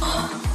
Oh.